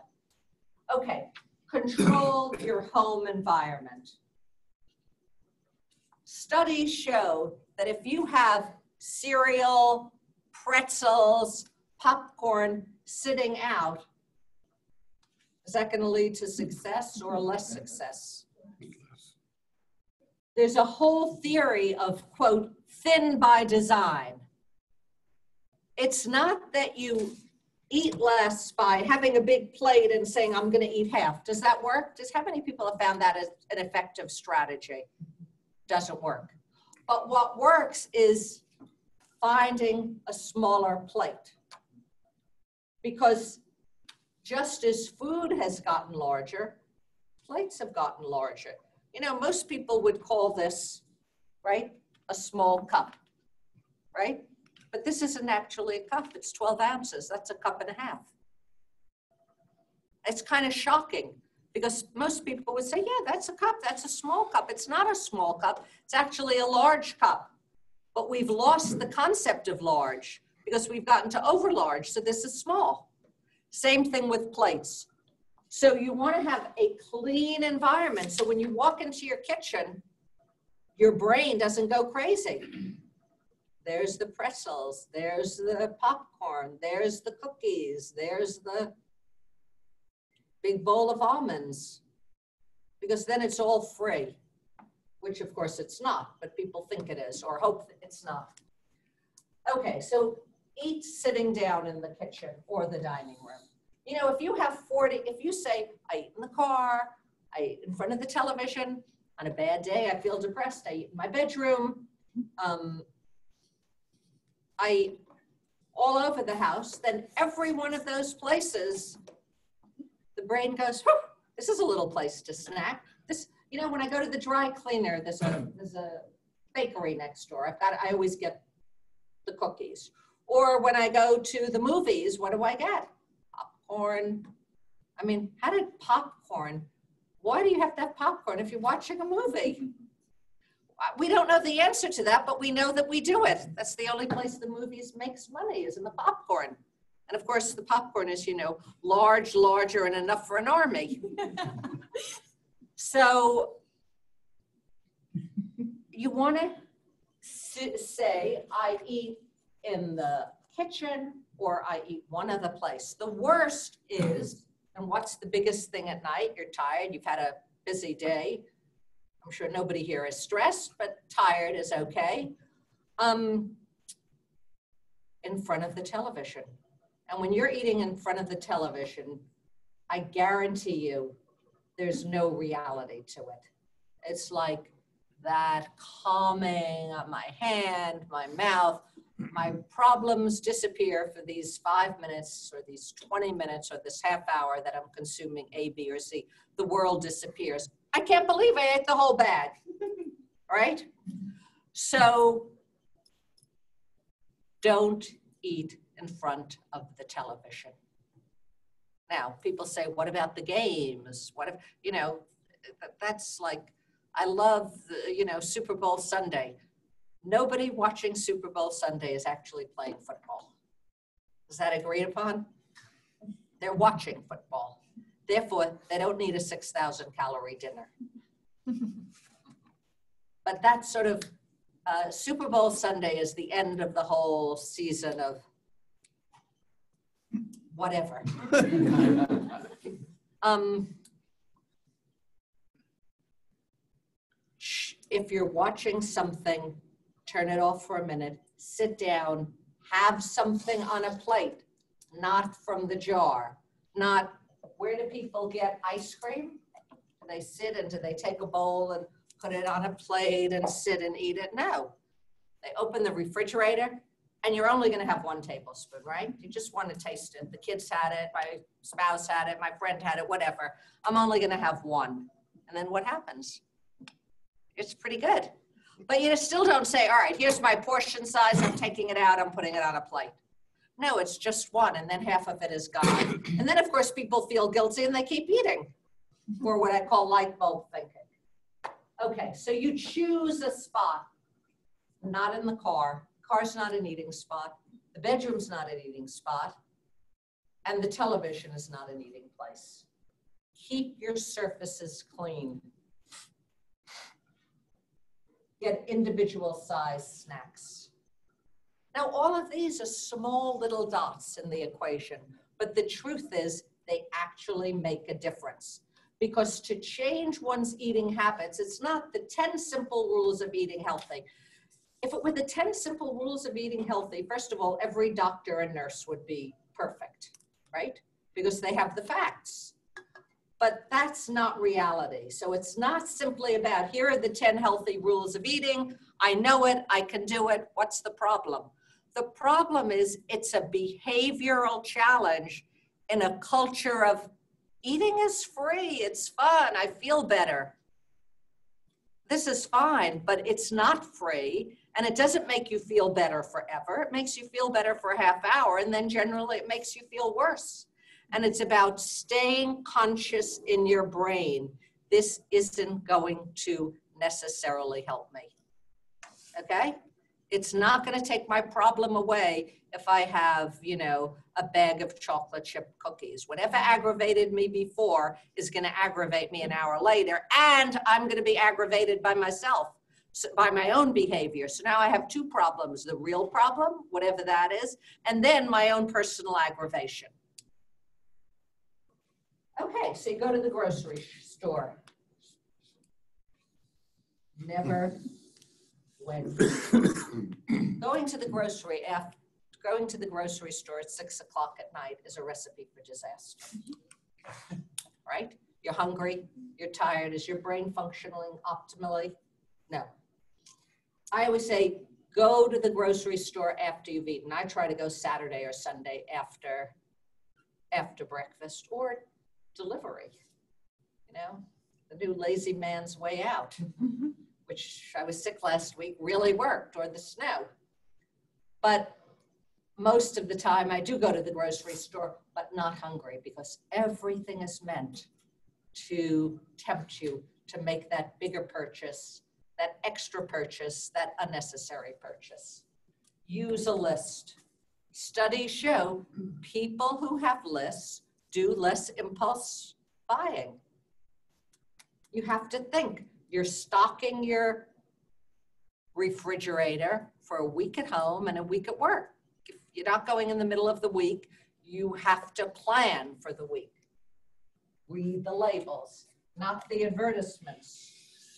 Okay, control *coughs* your home environment. Studies show that if you have cereal, pretzels, popcorn sitting out, is that going to lead to success or less success? There's a whole theory of, quote, thin by design. It's not that you eat less by having a big plate and saying, I'm going to eat half. Does that work? Does how many people have found that as an effective strategy? Doesn't work. But what works is finding a smaller plate. Because just as food has gotten larger, plates have gotten larger. you know, most people would call this, right, a small cup, right? But this isn't actually a cup, it's 12 ounces, that's a cup and a half. It's kind of shocking because most people would say, yeah, that's a cup, that's a small cup. It's not a small cup, it's actually a large cup. But we've lost the concept of large because we've gotten to over large, so this is small. Same thing with plates. So you want to have a clean environment. So when you walk into your kitchen, your brain doesn't go crazy. There's the pretzels, there's the popcorn, there's the cookies, there's the big bowl of almonds. Because then it's all free, which of course it's not, but people think it is or hope that it's not. Okay, so eat sitting down in the kitchen or the dining room. You know, if you have 40, if you say, I eat in the car, I eat in front of the television, on a bad day, I feel depressed, I eat in my bedroom, um, I eat all over the house, then every one of those places, the brain goes, this is a little place to snack. You know, when I go to the dry cleaner, there's a, *clears throat* there's a bakery next door. I've got, I always get the cookies. Or when I go to the movies, what do I get? Popcorn. I mean, how did popcorn, why do you have to have popcorn if you're watching a movie? *laughs* We don't know the answer to that, but we know that we do it. That's the only place the movies makes money is in the popcorn. And of course, the popcorn is, you know, large, larger, and enough for an army. *laughs* *laughs* So you want to say, I eat in the kitchen or I eat one other place. The worst is, and what's the biggest thing at night? You're tired, you've had a busy day. I'm sure nobody here is stressed, but tired is okay. Um, in front of the television. And when you're eating in front of the television, I guarantee you, there's no reality to it. It's like that calming of my hand, my mouth, my problems disappear for these five minutes or these 20 minutes or this half hour that I'm consuming A, B, or C. The world disappears. I can't believe I ate the whole bag, *laughs* right? So don't eat in front of the television. Now, people say, what about the games? What if, you know, that's like, I love, the, you know, Super Bowl Sunday. Nobody watching Super Bowl Sunday is actually playing football. Is that agreed upon? They're watching football. Therefore, they don't need a 6,000 calorie dinner. *laughs* But that sort of, uh, Super Bowl Sunday is the end of the whole season of whatever. *laughs* Um, if you're watching something, turn it off for a minute, sit down, have something on a plate, not from the jar. Not, where do people get ice cream? Do they sit and do they take a bowl and put it on a plate and sit and eat it? No. They open the refrigerator, and you're only gonna have one tablespoon, right? You just want to taste it. The kids had it, my spouse had it, my friend had it, whatever. I'm only gonna have one. And then what happens? It's pretty good. But you still don't say, all right, here's my portion size, I'm taking it out, I'm putting it on a plate. No, it's just one, and then half of it is gone. And then, of course, people feel guilty and they keep eating, or what I call light bulb thinking. Okay, so you choose a spot, not in the car. Car's not an eating spot. The bedroom's not an eating spot. And the television is not an eating place. Keep your surfaces clean. Get individual size snacks. Now, all of these are small little dots in the equation, but the truth is they actually make a difference. Because to change one's eating habits, it's not the 10 simple rules of eating healthy. If it were the 10 simple rules of eating healthy, first of all, every doctor and nurse would be perfect, right? Because they have the facts. But that's not reality. So it's not simply about here are the 10 healthy rules of eating. I know it, I can do it. What's the problem? The problem is it's a behavioral challenge in a culture of eating is free, it's fun, I feel better. this is fine, but it's not free. And it doesn't make you feel better forever. It makes you feel better for a half hour. And then generally it makes you feel worse. And it's about staying conscious in your brain. This isn't going to necessarily help me. Okay? It's not going to take my problem away if I have, you know, a bag of chocolate chip cookies. Whatever aggravated me before is going to aggravate me an hour later. And I'm going to be aggravated by myself, by my own behavior. So now I have two problems the real problem, whatever that is, and then my own personal aggravation. Okay, so you go to the grocery store. Never when going to the grocery after going to the grocery store at six o'clock at night is a recipe for disaster. Right? You're hungry, you're tired. Is your brain functioning optimally? No. I always say, go to the grocery store after you've eaten. I try to go Saturday or Sunday after after breakfast or delivery. You know, the new lazy man's way out *laughs* which I was sick last week, really worked, or the snow. But most of the time, I do go to the grocery store, but not hungry because everything is meant to tempt you to make that bigger purchase, that extra purchase, that unnecessary purchase. Use a list. Studies show people who have lists do less impulse buying. You have to think you're stocking your refrigerator for a week at home and a week at work. If you're not going in the middle of the week, you have to plan for the week. Read the labels, not the advertisements.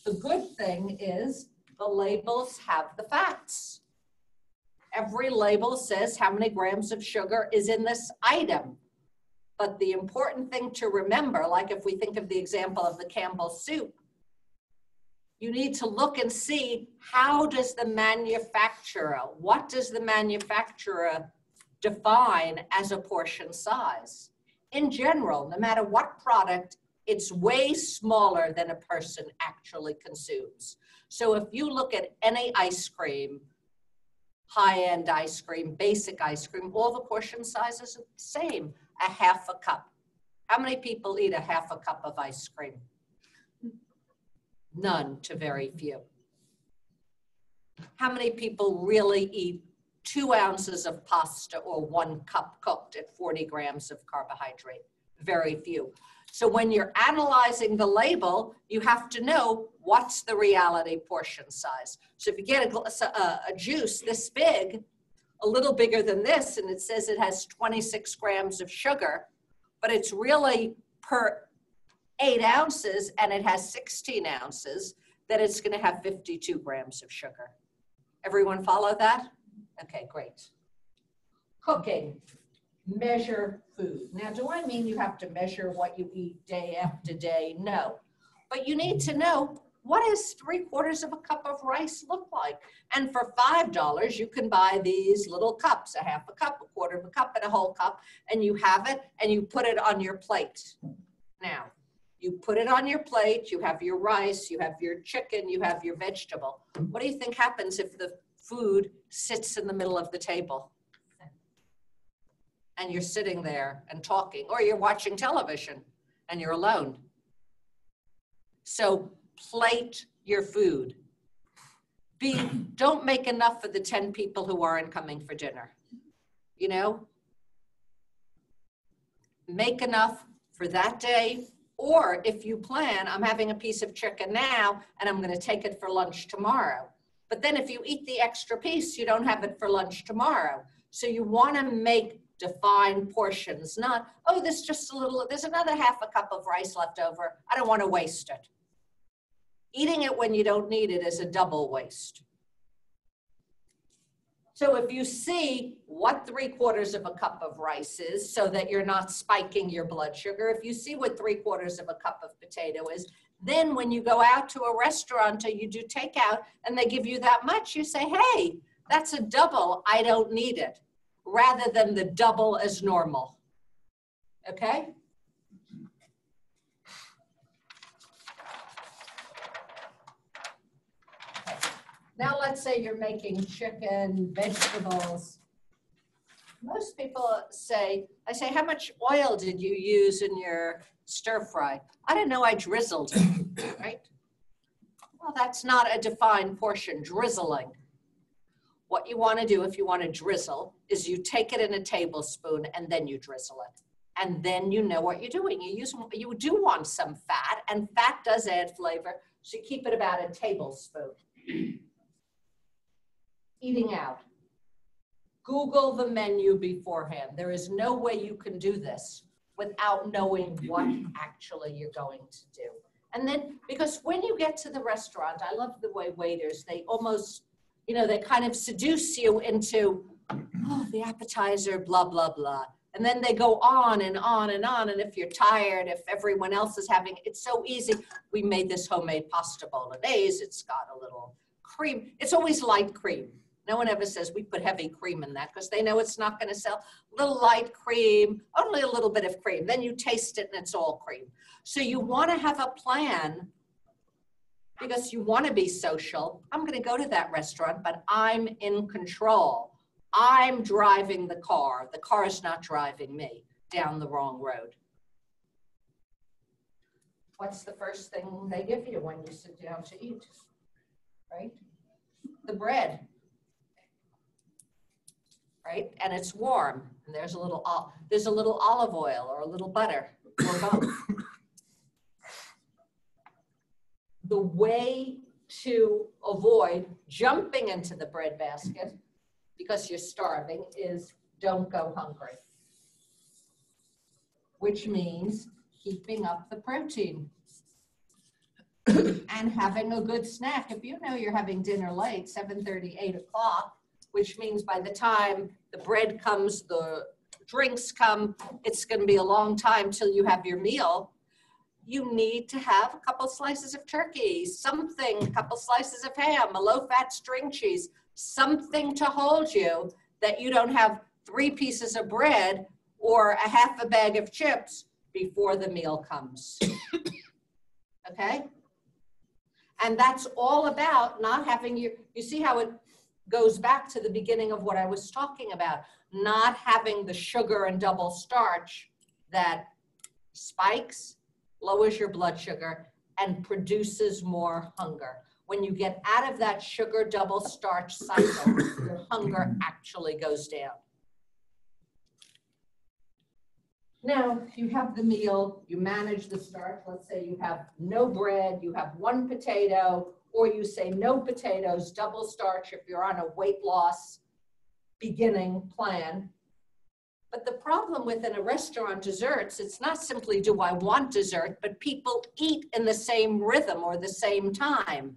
The good thing is the labels have the facts. Every label says how many grams of sugar is in this item. But the important thing to remember, like if we think of the example of the Campbell soup, you need to look and see how does the manufacturer, what does the manufacturer define as a portion size? In general, no matter what product, it's way smaller than a person actually consumes. So if you look at any ice cream, high-end ice cream, basic ice cream, all the portion sizes are the same, a half a cup. How many people eat a half a cup of ice cream? None to very few. How many people really eat two ounces of pasta or one cup cooked at 40 grams of carbohydrate? Very few. So when you're analyzing the label, you have to know what's the reality portion size. So if you get a, a, a juice this big, a little bigger than this, and it says it has 26 grams of sugar, but it's really per eight ounces and it has 16 ounces, that it's going to have 52 grams of sugar. Everyone follow that? Okay, great. Cooking, measure food. Now, do I mean you have to measure what you eat day after day? No. But you need to know what does three quarters of a cup of rice look like? And for $5, you can buy these little cups, a half a cup, a quarter of a cup, and a whole cup, and you have it and you put it on your plate. Now, you put it on your plate, you have your rice, you have your chicken, you have your vegetable. What do you think happens if the food sits in the middle of the table? And you're sitting there and talking, or you're watching television and you're alone. So plate your food. Be, don't make enough for the 10 people who aren't coming for dinner. You know? Make enough for that day or if you plan, I'm having a piece of chicken now and I'm going to take it for lunch tomorrow. But then if you eat the extra piece, you don't have it for lunch tomorrow. So you want to make defined portions, not, oh, there's just a little, there's another half a cup of rice left over. I don't want to waste it. Eating it when you don't need it is a double waste. So if you see what three quarters of a cup of rice is, so that you're not spiking your blood sugar, if you see what three quarters of a cup of potato is, then when you go out to a restaurant or you do takeout and they give you that much, you say, hey, that's a double, I don't need it, rather than the double as normal. Okay? Now, let's say you're making chicken, vegetables. Most people say, I say, how much oil did you use in your stir fry? I didn't know I drizzled it, *coughs* right? Well, that's not a defined portion, drizzling. What you want to do if you want to drizzle is you take it in a tablespoon and then you drizzle it. And then you know what you're doing. You use, you do want some fat and fat does add flavor. So you keep it about a tablespoon. *clears throat* Eating out. Google the menu beforehand. There is no way you can do this without knowing what *clears throat* actually you're going to do. And then, because when you get to the restaurant, I love the way waiters, they almost, you know, they kind of seduce you into, oh, the appetizer, blah, blah, blah. And then they go on and on and on. And if you're tired, if everyone else is having, it's so easy. We made this homemade pasta bolognese. It's got a little cream. It's always light cream. No one ever says we put heavy cream in that because they know it's not going to sell. Little light cream, only a little bit of cream. Then you taste it and it's all cream. So you want to have a plan because you want to be social. I'm going to go to that restaurant, but I'm in control. I'm driving the car. The car is not driving me down the wrong road. What's the first thing they give you when you sit down to eat? Right? The bread. Right? And it's warm. And there's a little there's a little olive oil or a little butter or both. *coughs* the way to avoid jumping into the bread basket because you're starving is don't go hungry. Which means keeping up the protein *coughs* and having a good snack. If you know you're having dinner late, 7:30, 8 o'clock, which means by the time the bread comes, the drinks come, it's going to be a long time till you have your meal. You need to have a couple slices of turkey, something, a couple slices of ham, a low-fat string cheese, something to hold you that you don't have three pieces of bread or a half a bag of chips before the meal comes. *coughs* okay? And that's all about not having you, you see how it goes back to the beginning of what I was talking about, not having the sugar and double starch that spikes, lowers your blood sugar, and produces more hunger. When you get out of that sugar double starch cycle, *coughs* your hunger actually goes down. Now, you have the meal, you manage the starch, let's say you have no bread, you have one potato, or you say no potatoes, double starch if you're on a weight loss beginning plan. But the problem within a restaurant desserts, it's not simply do I want dessert, but people eat in the same rhythm or the same time.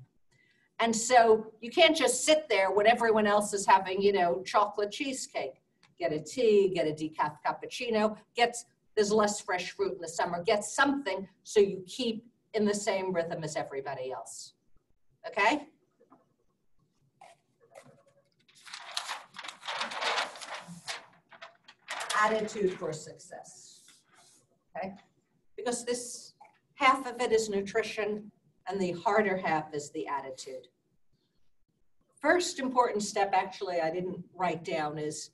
And so you can't just sit there when everyone else is having, you know, chocolate cheesecake. Get a tea, get a decaf cappuccino, get, there's less fresh fruit in the summer, get something so you keep in the same rhythm as everybody else. Okay? Attitude for success. Okay? Because this half of it is nutrition and the harder half is the attitude. First important step, actually, I didn't write down is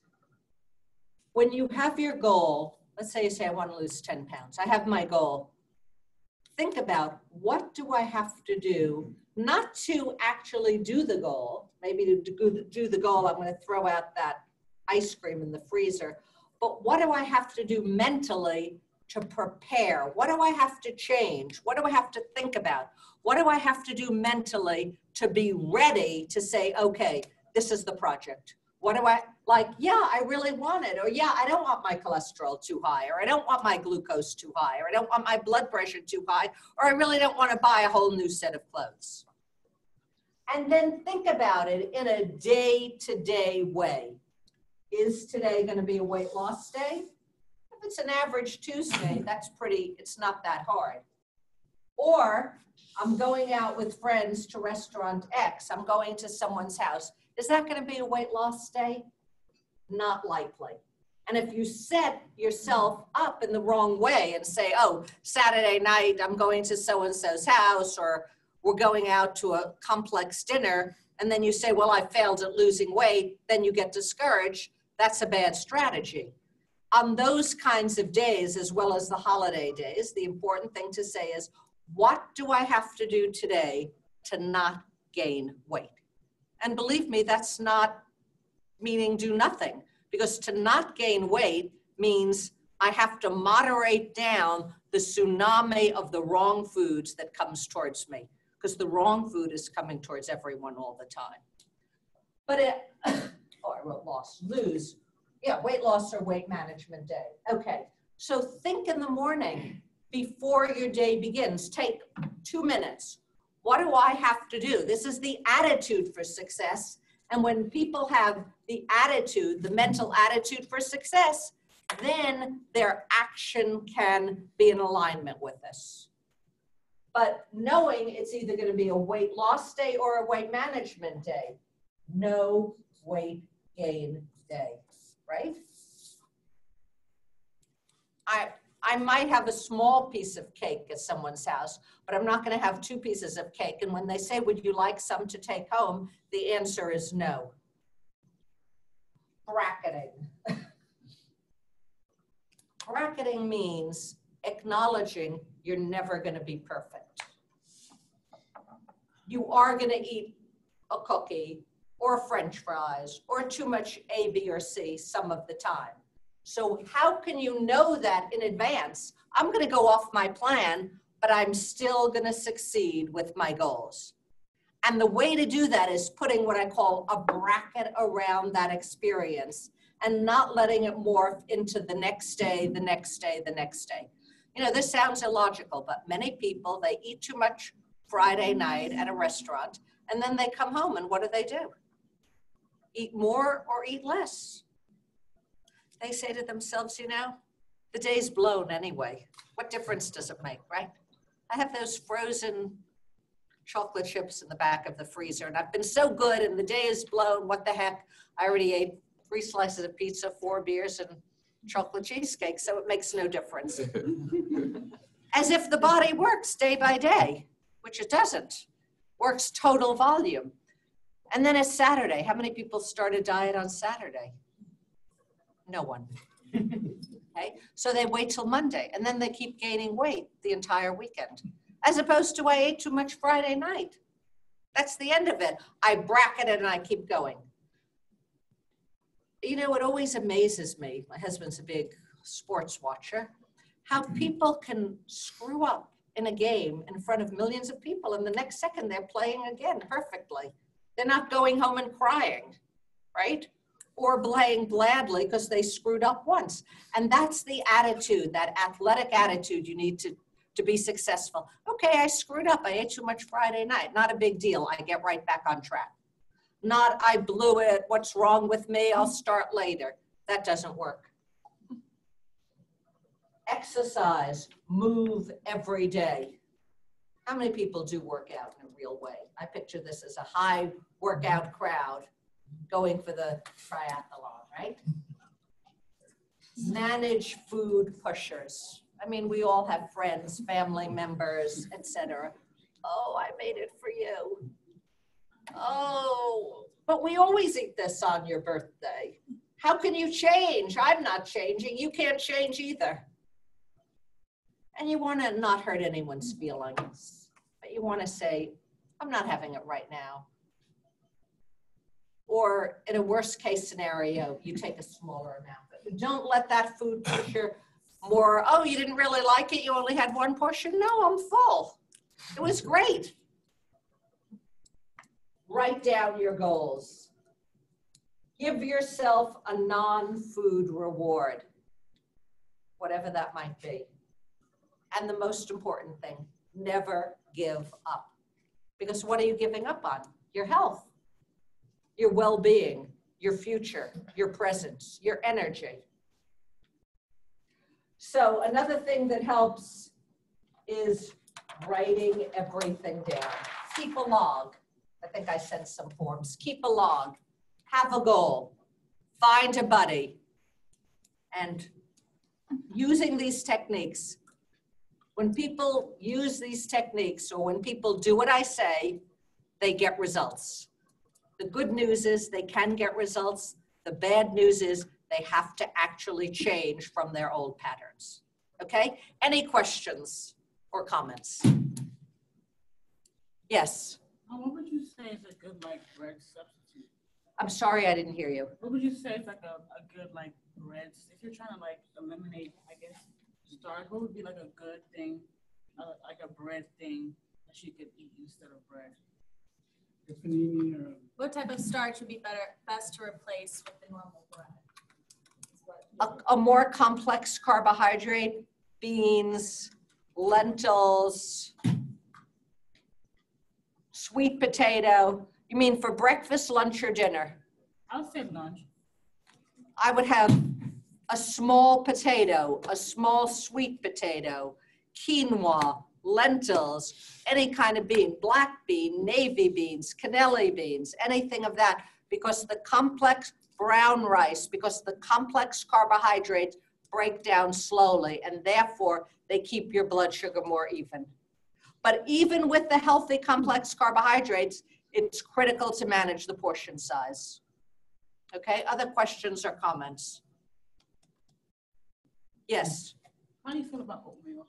when you have your goal, let's say you say I want to lose 10 pounds. I have my goal. Think about what do I have to do not to actually do the goal, maybe to do do the goal, I'm going to throw out that ice cream in the freezer, but what do I have to do mentally to prepare? What do I have to change? What do I have to think about? What do I have to do mentally to be ready to say, okay, this is the project? What do I like? Yeah, I really want it. Or yeah, I don't want my cholesterol too high. Or I don't want my glucose too high. Or I don't want my blood pressure too high. Or I really don't want to buy a whole new set of clothes. And then think about it in a day to day way. Is today going to be a weight loss day? If it's an average Tuesday, that's pretty, it's not that hard. Or I'm going out with friends to restaurant X, I'm going to someone's house. Is that going to be a weight loss day? Not likely. And if you set yourself up in the wrong way and say, oh, Saturday night, I'm going to so and so's house, or we're going out to a complex dinner, and then you say, well, I failed at losing weight, then you get discouraged, that's a bad strategy. On those kinds of days, as well as the holiday days, the important thing to say is, what do I have to do today to not gain weight? And believe me, that's not meaning do nothing, because to not gain weight means I have to moderate down the tsunami of the wrong foods that comes towards me, because the wrong food is coming towards everyone all the time. But it, oh, I wrote loss, lose. Yeah, weight loss or weight management day. Okay, so think in the morning before your day begins. Take two minutes. What do I have to do? This is the attitude for success. And when people have the attitude, the mental attitude for success, then their action can be in alignment with this. But knowing it's either going to be a weight loss day or a weight management day, no weight gain day, right? I, I might have a small piece of cake at someone's house, but I'm not going to have two pieces of cake. And when they say, Would you like some to take home? The answer is no. Bracketing. *laughs* Bracketing means acknowledging you're never going to be perfect. You are going to eat a cookie or french fries or too much A, B, or C some of the time. So, how can you know that in advance? I'm going to go off my plan, but I'm still going to succeed with my goals. And the way to do that is putting what I call a bracket around that experience and not letting it morph into the next day, the next day, the next day. You know, this sounds illogical, but many people, they eat too much Friday night at a restaurant and then they come home and what do they do? Eat more or eat less? They say to themselves, you know, the day's blown anyway. What difference does it make, right? I have those frozen chocolate chips in the back of the freezer and I've been so good and the day is blown. What the heck? I already ate three slices of pizza, four beers, and chocolate cheesecake, so it makes no difference. *laughs* As if the body works day by day, which it doesn't. Works total volume. And then it's Saturday. How many people start a diet on Saturday? No one. *laughs* okay, so they wait till Monday and then they keep gaining weight the entire weekend, as opposed to I ate too much Friday night. That's the end of it. I bracket it and I keep going you know, it always amazes me. My husband's a big sports watcher. How mm-hmm. people can screw up in a game in front of millions of people, and the next second they're playing again perfectly. They're not going home and crying, right? Or playing gladly because they screwed up once. And that's the attitude, that athletic attitude you need to, to be successful. Okay, I screwed up. I ate too much Friday night. Not a big deal. I get right back on track not I blew it, what's wrong with me, I'll start later. That doesn't work. Exercise, move every day. How many people do work out in a real way? I picture this as a high workout crowd going for the triathlon, right? Manage food pushers. I mean, we all have friends, family members, etc. Oh, I made it for you. Oh, but we always eat this on your birthday. How can you change? I'm not changing. You can't change either. And you want to not hurt anyone's feelings, but you want to say, I'm not having it right now. Or in a worst case scenario, you take a smaller amount. But don't let that food your more, oh, you didn't really like it, you only had one portion. No, I'm full. It was great. Write down your goals. Give yourself a non food reward, whatever that might be. And the most important thing never give up. Because what are you giving up on? Your health, your well being, your future, your presence, your energy. So, another thing that helps is writing everything down. Keep a log. I think I sent some forms. Keep a log, have a goal, find a buddy. And using these techniques, when people use these techniques or when people do what I say, they get results. The good news is they can get results. The bad news is they have to actually change from their old patterns. Okay? Any questions or comments? Yes, what would you say is a good like bread substitute? I'm sorry I didn't hear you. What would you say is like a, a good like bread, if you're trying to like eliminate, I guess, starch, what would be like a good thing, uh, like a bread thing that she could eat instead of bread? Panini or What type of starch would be better, best to replace with the normal bread? A, a more complex carbohydrate, beans, lentils, sweet potato. You mean for breakfast, lunch, or dinner? I'll say lunch. I would have a small potato, a small sweet potato, quinoa, lentils, any kind of bean, black bean, navy beans, cannellini beans, anything of that, because the complex brown rice, because the complex carbohydrates break down slowly, and therefore they keep your blood sugar more even. But even with the healthy complex carbohydrates, it's critical to manage the portion size. Okay, other questions or comments? Yes, How do you feel about oatmeal?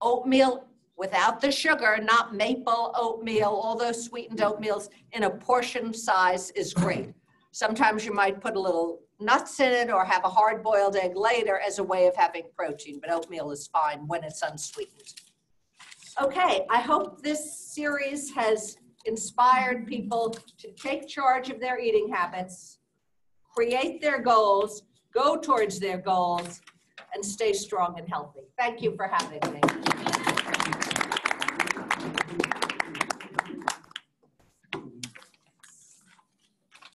Oatmeal without the sugar, not maple oatmeal, all those sweetened oatmeals in a portion size is great. Sometimes you might put a little nuts in it or have a hard-boiled egg later as a way of having protein, but oatmeal is fine when it's unsweetened. Okay, I hope this series has inspired people to take charge of their eating habits, create their goals, go towards their goals, and stay strong and healthy. Thank you for having me.